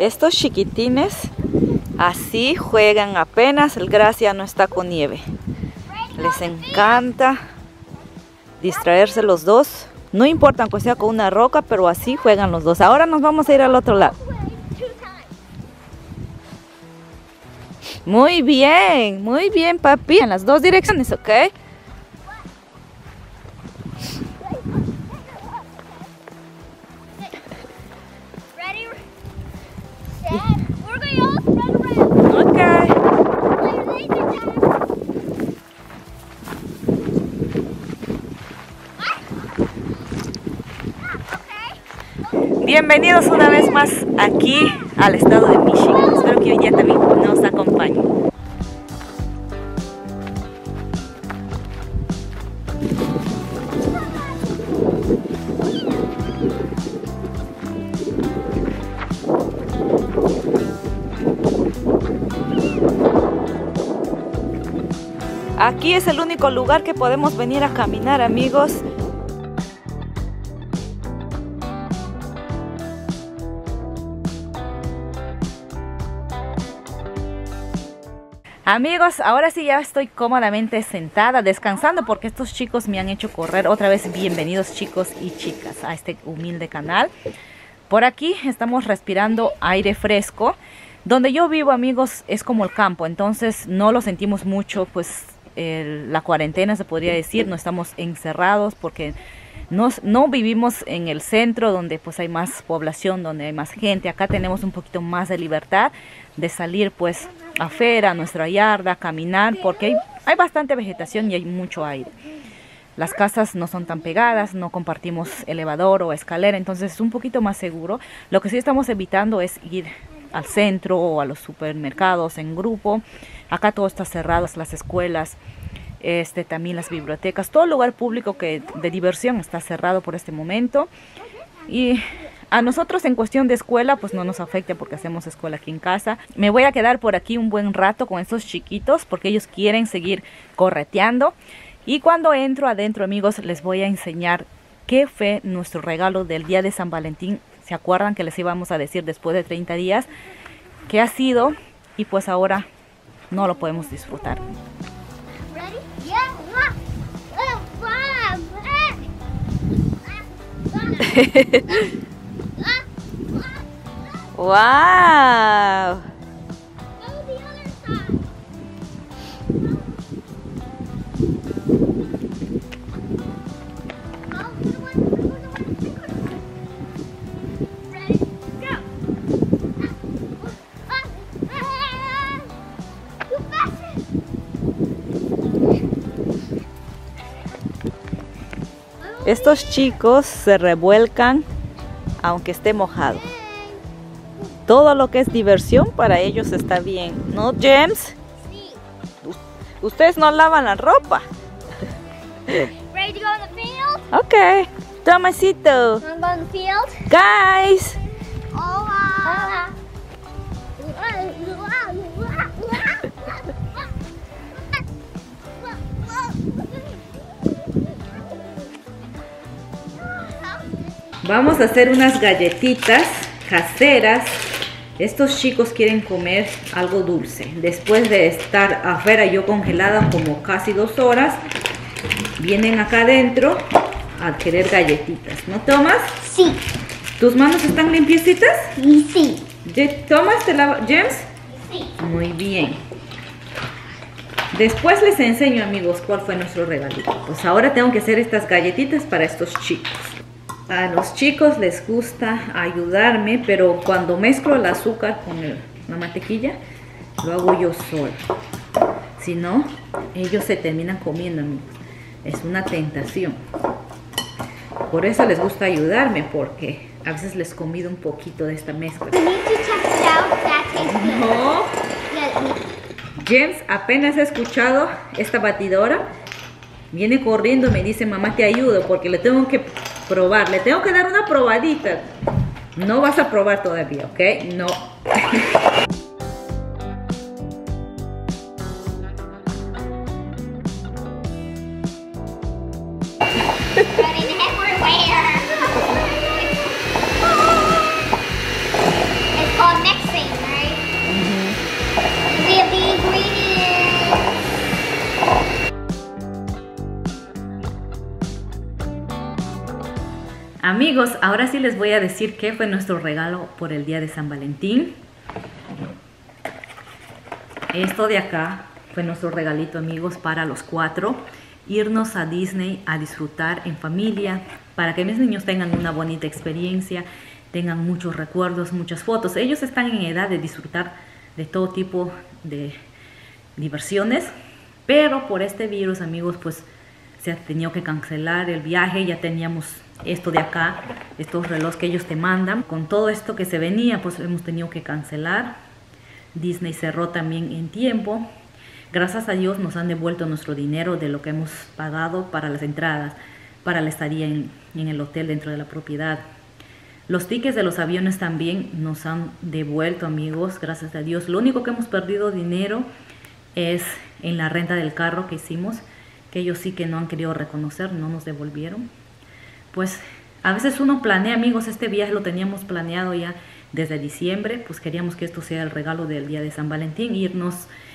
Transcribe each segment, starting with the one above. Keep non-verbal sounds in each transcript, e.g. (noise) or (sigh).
Estos chiquitines así juegan apenas el Gracia no está con nieve. Les encanta distraerse los dos. No importa aunque sea con una roca, pero así juegan los dos. Ahora nos vamos a ir al otro lado. Muy bien, muy bien, papi. En las dos direcciones, ¿ok? Bienvenidos una vez más aquí al estado de Michigan. Espero que hoy día también nos acompañen. Aquí es el único lugar que podemos venir a caminar amigos Amigos, ahora sí ya estoy cómodamente sentada, descansando porque estos chicos me han hecho correr. Otra vez bienvenidos chicos y chicas a este humilde canal. Por aquí estamos respirando aire fresco. Donde yo vivo amigos es como el campo, entonces no lo sentimos mucho, pues la cuarentena se podría decir, no estamos encerrados porque no vivimos en el centro donde pues hay más población, donde hay más gente. Acá tenemos un poquito más de libertad de salir pues afuera, a nuestra yarda, caminar, porque hay, hay bastante vegetación y hay mucho aire. Las casas no son tan pegadas, no compartimos elevador o escalera, entonces es un poquito más seguro. Lo que sí estamos evitando es ir al centro o a los supermercados en grupo. Acá todo está cerrado, las escuelas, este, también las bibliotecas, todo lugar público que de diversión está cerrado por este momento. Y a nosotros en cuestión de escuela, pues no nos afecta porque hacemos escuela aquí en casa. Me voy a quedar por aquí un buen rato con estos chiquitos porque ellos quieren seguir correteando. Y cuando entro adentro, amigos, les voy a enseñar qué fue nuestro regalo del día de San Valentín. ¿Se acuerdan que les íbamos a decir después de 30 días qué ha sido? Y pues ahora no lo podemos disfrutar. (laughs) (laughs) (laughs) ¡Wow! Estos chicos se revuelcan aunque esté mojado todo lo que es diversión para ellos está bien. ¿No, James? Sí. Ustedes no lavan la ropa. Ready to go in the field? Okay. Tomasito. Wanna go in the field? Guys. Hola. Vamos a hacer unas galletitas caseras estos chicos quieren comer algo dulce. Después de estar afuera yo congelada como casi dos horas, vienen acá adentro a querer galletitas. ¿No tomas? Sí. ¿Tus manos están limpiecitas? Sí. ¿Tomas? ¿Te James? Sí. Muy bien. Después les enseño amigos cuál fue nuestro regalito. Pues ahora tengo que hacer estas galletitas para estos chicos. A los chicos les gusta ayudarme, pero cuando mezclo el azúcar con la mantequilla, lo hago yo sola. Si no, ellos se terminan comiendo, amigos. Es una tentación. Por eso les gusta ayudarme, porque a veces les comido un poquito de esta mezcla. No. James apenas ha escuchado esta batidora. Viene corriendo y me dice, mamá te ayudo porque le tengo que probar. Le tengo que dar una probadita. No vas a probar todavía, ¿ok? No. (laughs) Amigos, ahora sí les voy a decir qué fue nuestro regalo por el día de San Valentín. Esto de acá fue nuestro regalito, amigos, para los cuatro. Irnos a Disney a disfrutar en familia, para que mis niños tengan una bonita experiencia, tengan muchos recuerdos, muchas fotos. Ellos están en edad de disfrutar de todo tipo de diversiones, pero por este virus, amigos, pues se ha tenido que cancelar el viaje, ya teníamos esto de acá, estos relojes que ellos te mandan. Con todo esto que se venía, pues hemos tenido que cancelar. Disney cerró también en tiempo. Gracias a Dios nos han devuelto nuestro dinero de lo que hemos pagado para las entradas, para la estadía en, en el hotel dentro de la propiedad. Los tickets de los aviones también nos han devuelto, amigos, gracias a Dios. Lo único que hemos perdido dinero es en la renta del carro que hicimos, que ellos sí que no han querido reconocer, no nos devolvieron. Pues a veces uno planea, amigos, este viaje lo teníamos planeado ya desde diciembre, pues queríamos que esto sea el regalo del día de San Valentín, irnos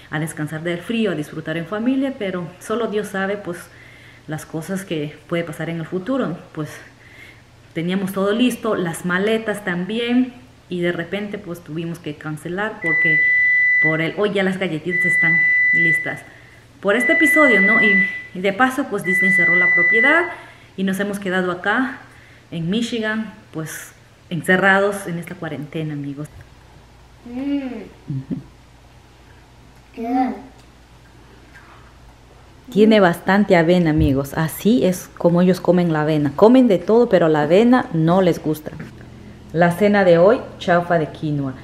a descansar del frío, a disfrutar en familia, pero solo Dios sabe pues las cosas que puede pasar en el futuro. Pues teníamos todo listo, las maletas también, y de repente pues tuvimos que cancelar porque por el hoy ya las galletitas están listas. Por este episodio, ¿no? Y, y de paso pues Disney cerró la propiedad y nos hemos quedado acá en Michigan, pues encerrados en esta cuarentena, amigos. Good. Tiene bastante avena, amigos. Así es como ellos comen la avena. Comen de todo, pero la avena no les gusta. La cena de hoy, chaufa de quinoa.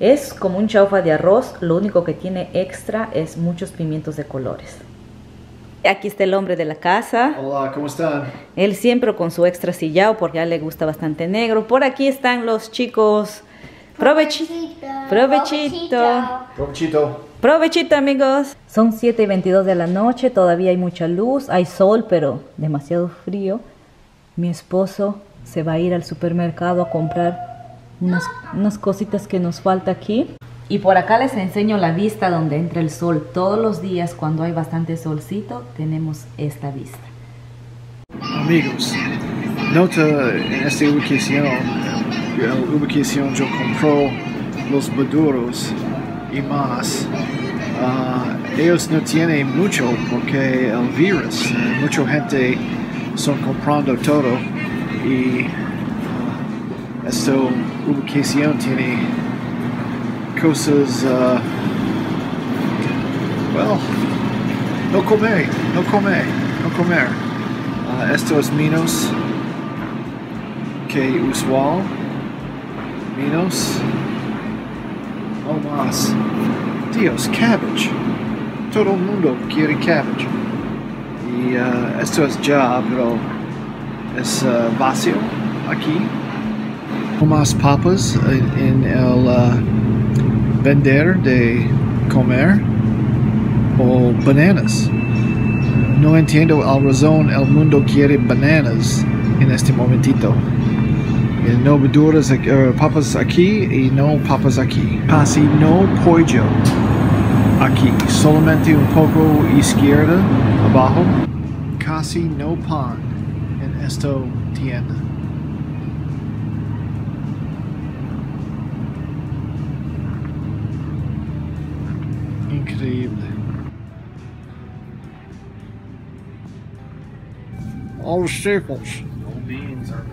Es como un chaufa de arroz, lo único que tiene extra es muchos pimientos de colores. Aquí está el hombre de la casa. Hola, ¿cómo están? Él siempre con su extra sillao porque a él le gusta bastante negro. Por aquí están los chicos. Provechi- Provechito. Provechito. Provechito amigos. Son 7 y 22 de la noche, todavía hay mucha luz, hay sol, pero demasiado frío. Mi esposo se va a ir al supermercado a comprar unas, unas cositas que nos falta aquí. Y por acá les enseño la vista donde entra el sol. Todos los días cuando hay bastante solcito tenemos esta vista. Amigos, nota en esta ubicación, la ubicación yo compró los maduros y más. Ah, ellos no tienen mucho porque el virus, eh, mucha gente son comprando todo y esta ubicación tiene cosas, ah, well, no comer, no comer, no comer. Ah, esto es menos que usual. Menos. O más. Dios, cabbage. Todo mundo quiere cabbage. Y ah, esto es ya, pero es ah, vacío aquí. O más papas en, el ah, vender de comer. O bananas. No entiendo la razón el mundo quiere bananas en este momentito. No verduras, aquí- eh, papas aquí y no papas aquí. Casi no pollo aquí, solamente un poco izquierda, abajo. Casi no pan en esta tienda. Increíble. All the staples. No beans are.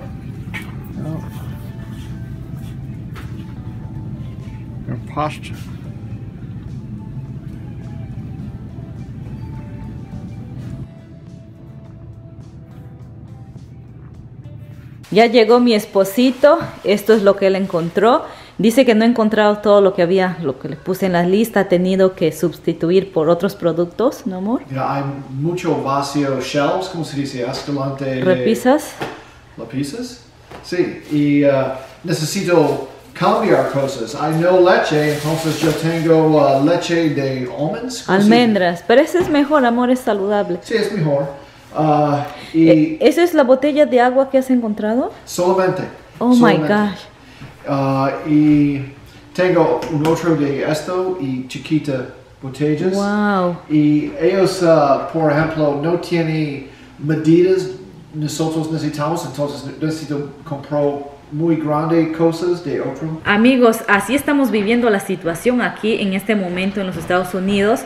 And pasta. Ya llegó mi esposito, esto es lo que él encontró. Dice que no ha encontrado todo lo que había, lo que le puse en la lista, ha tenido que sustituir por otros productos, ¿no amor? Mira, hay mucho vacío shelves, ¿cómo se dice? Hasta delante de Repisas. ¿Repisas? Sí, y uh, necesito cambiar cosas. Hay no leche, entonces yo tengo uh, leche de almonds. ¿cómo se- Almendras, pero ese es mejor, amor, es saludable. Sí, es mejor. Uh, y Eh, ¿Esa es la botella de agua que has encontrado? solamente. Oh my solamente. gosh. Uh, y tengo un otro de esto y chiquita botellas. Wow. Y ellos, uh, por ejemplo, no tienen medidas nosotros necesitamos, entonces necesito comprar muy grande cosas de otro. Amigos, así estamos viviendo la situación aquí en este momento en los Estados Unidos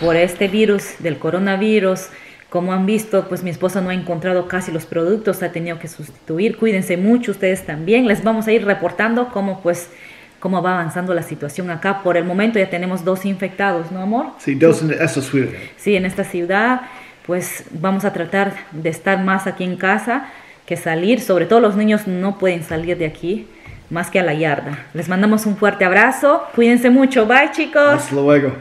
por este virus del coronavirus. Como han visto, pues mi esposa no ha encontrado casi los productos, ha tenido que sustituir. Cuídense mucho ustedes también. Les vamos a ir reportando cómo pues cómo va avanzando la situación acá. Por el momento ya tenemos dos infectados, ¿no, amor? Sí, dos en esta ciudad. Sí, en esta ciudad, pues vamos a tratar de estar más aquí en casa que salir. Sobre todo los niños no pueden salir de aquí más que a la yarda. Les mandamos un fuerte abrazo. Cuídense mucho. Bye, chicos. Hasta luego.